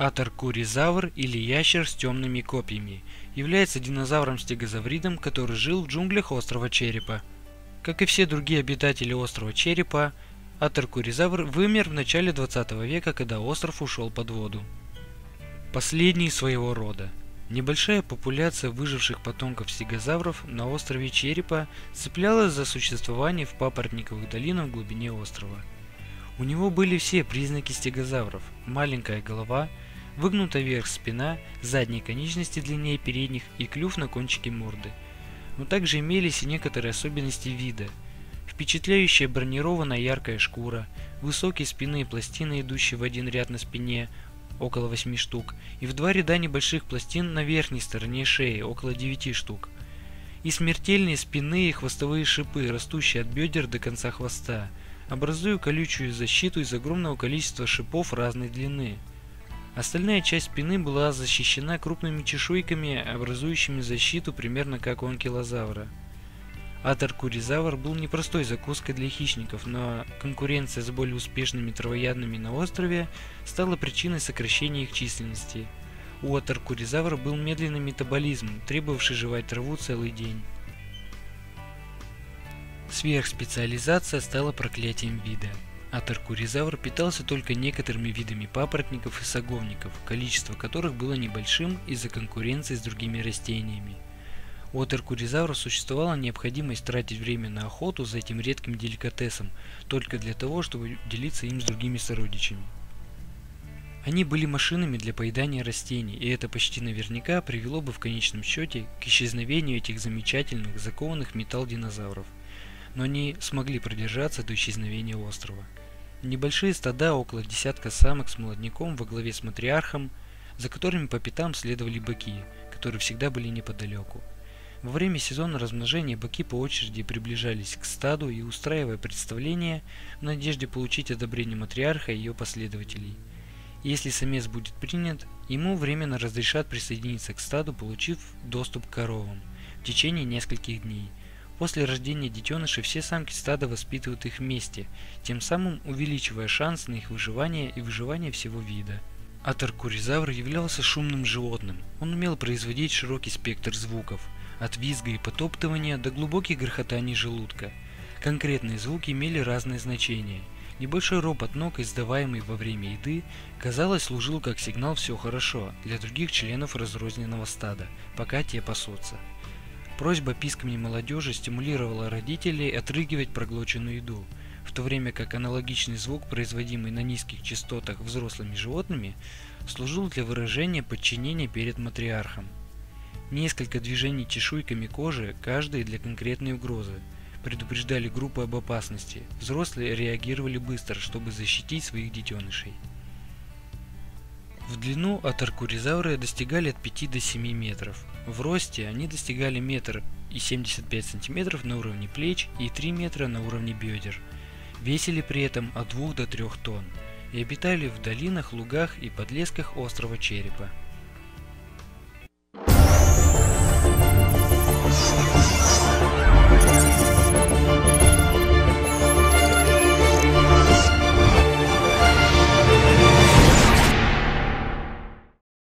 Атаркуризавр или ящер с темными копьями является динозавром-стегозавридом, который жил в джунглях острова Черепа. Как и все другие обитатели острова Черепа, Атаркуризавр вымер в начале 20 века, когда остров ушел под воду. Последний своего рода. Небольшая популяция выживших потомков стегозавров на острове Черепа цеплялась за существование в папоротниковых долинах в глубине острова. У него были все признаки стегозавров – маленькая голова – Выгнута вверх спина, задние конечности длиннее передних и клюв на кончике морды. Но также имелись и некоторые особенности вида. Впечатляющая бронированная яркая шкура, высокие спинные пластины, идущие в один ряд на спине, около 8 штук, и в два ряда небольших пластин на верхней стороне шеи, около 9 штук. И смертельные спинные и хвостовые шипы, растущие от бедер до конца хвоста, образуя колючую защиту из огромного количества шипов разной длины. Остальная часть спины была защищена крупными чешуйками, образующими защиту примерно как у анкилозавра. Атаркуризавр был непростой закуской для хищников, но конкуренция с более успешными травоядными на острове стала причиной сокращения их численности. У атаркуризавра был медленный метаболизм, требовавший жевать траву целый день. Сверхспециализация стала проклятием вида. А таркуризавр питался только некоторыми видами папоротников и саговников, количество которых было небольшим из-за конкуренции с другими растениями. У таркуризавра существовала необходимость тратить время на охоту за этим редким деликатесом только для того, чтобы делиться им с другими сородичами. Они были машинами для поедания растений, и это почти наверняка привело бы в конечном счете к исчезновению этих замечательных закованных металл динозавров. Но они смогли продержаться до исчезновения острова. Небольшие стада, около десятка самок с молодняком во главе с матриархом, за которыми по пятам следовали быки, которые всегда были неподалеку. Во время сезона размножения быки по очереди приближались к стаду и устраивая представление в надежде получить одобрение матриарха и ее последователей. Если самец будет принят, ему временно разрешат присоединиться к стаду, получив доступ к коровам в течение нескольких дней – После рождения детенышей все самки стада воспитывают их вместе, тем самым увеличивая шанс на их выживание и выживание всего вида. Атаркуризавр являлся шумным животным. Он умел производить широкий спектр звуков, от визга и потоптывания до глубоких грохотаний желудка. Конкретные звуки имели разные значения. Небольшой ропот ног, издаваемый во время еды, казалось, служил как сигнал «все хорошо» для других членов разрозненного стада, пока те пасутся. Просьба писками молодежи стимулировала родителей отрыгивать проглоченную еду, в то время как аналогичный звук, производимый на низких частотах взрослыми животными, служил для выражения подчинения перед матриархом. Несколько движений чешуйками кожи, каждый для конкретной угрозы, предупреждали группу об опасности. Взрослые реагировали быстро, чтобы защитить своих детенышей. В длину от аркуризавры достигали от 5 до 7 метров. В росте они достигали метр и 75 сантиметров на уровне плеч и 3 метра на уровне бедер. Весили при этом от 2 до 3 тонн и обитали в долинах, лугах и подлесках острова Черепа.